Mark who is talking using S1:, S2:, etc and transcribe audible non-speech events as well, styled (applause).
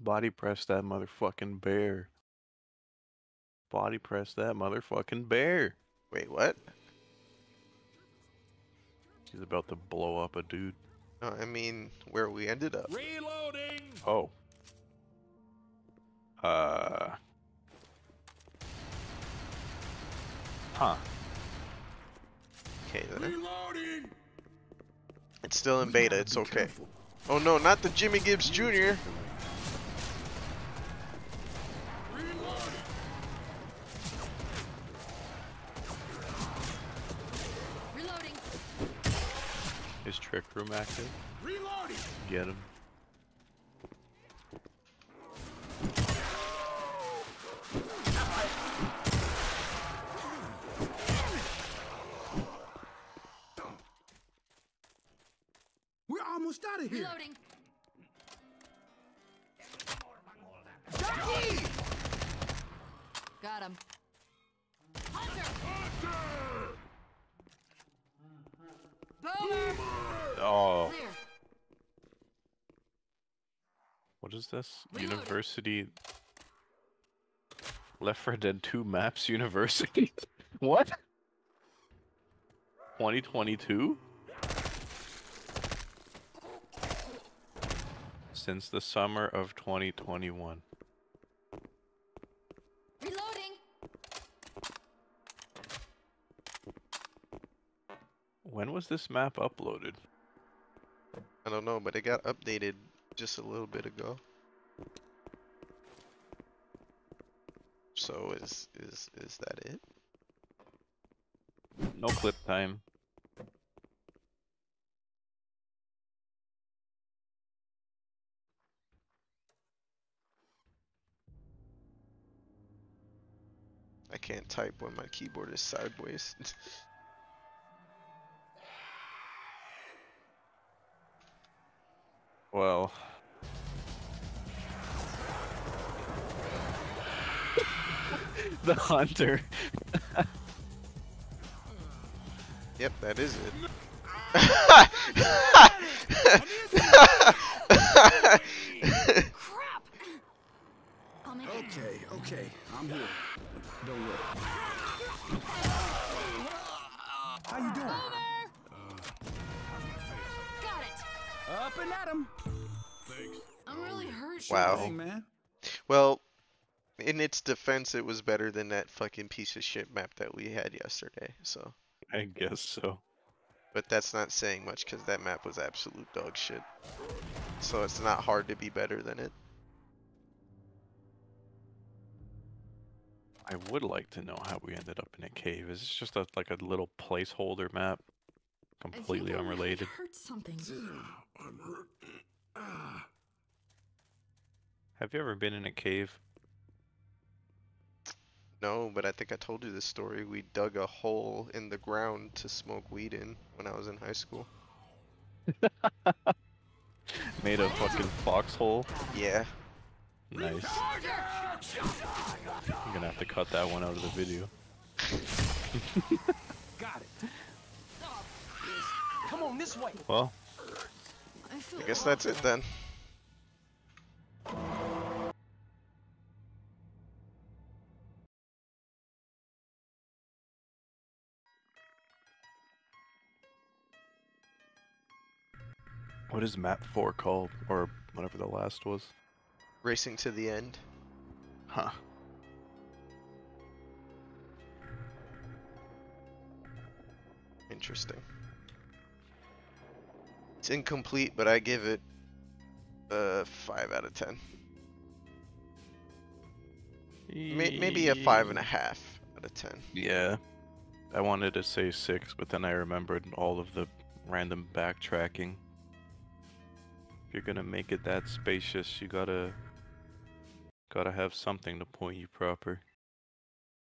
S1: Body press that motherfucking bear. Body press that motherfucking bear.
S2: Wait, what?
S1: She's about to blow up a dude.
S2: No, I mean where we ended up.
S3: Reloading.
S1: Oh. Uh. Huh.
S2: Okay then.
S3: Reloading.
S2: It's still in beta. It's okay. Oh no, not the Jimmy Gibbs Jr.
S3: Reloading.
S4: Reloading.
S1: Is trick room active?
S3: Reloading.
S1: Get him.
S3: We're almost out of here.
S4: Reloading. Got him. Hunter. Boomer.
S1: Oh, what is this? University. Left 4 Dead 2 Maps (laughs) University? what? 2022? Since the summer of 2021.
S4: Reloading.
S1: When was this map uploaded?
S2: I don't know, but it got updated just a little bit ago. So is is is that it?
S1: No clip time.
S2: I can't type when my keyboard is sideways. (laughs)
S1: Well. (laughs) the hunter.
S2: yep, that is it.
S4: Crap. I'll make it.
S3: Okay, okay. I'm here. Don't worry. How you doing?
S4: It.
S3: Up and at 'em.
S4: I'm really hurt.
S2: Wow.
S3: Hey, man.
S2: well, in its defense, it was better than that fucking piece of shit map that we had yesterday. So,
S1: I guess so.
S2: but that's not saying much because that map was absolute dog shit. So it's not hard to be better than it.
S1: I would like to know how we ended up in a cave. Is this just a, like a little placeholder map?
S4: I think
S1: Completely
S4: I might
S1: unrelated.
S4: Hurt something.
S3: I'm hurt. Ah.
S1: Have you ever been in a cave?
S2: No, but I think I told you this story. We dug a hole in the ground to smoke weed in when I was in high school. (laughs)
S1: Made a fucking foxhole?
S2: Yeah.
S1: Nice. I'm gonna have to cut that one out of the video. (laughs)
S3: Got it.
S5: Come on this way.
S1: Well,
S4: I.
S2: I guess that's it then.
S1: what is map 4 called? Or whatever the last was?
S2: Racing to the end.
S1: Huh.
S2: Interesting. It's incomplete, but I give it a 5 out of 10. May- maybe a five and a half out of 10.
S1: Yeah. I wanted to say 6, but then I remembered all of the random backtracking. If you're gonna make it that spacious, you gotta gotta have something to point you proper.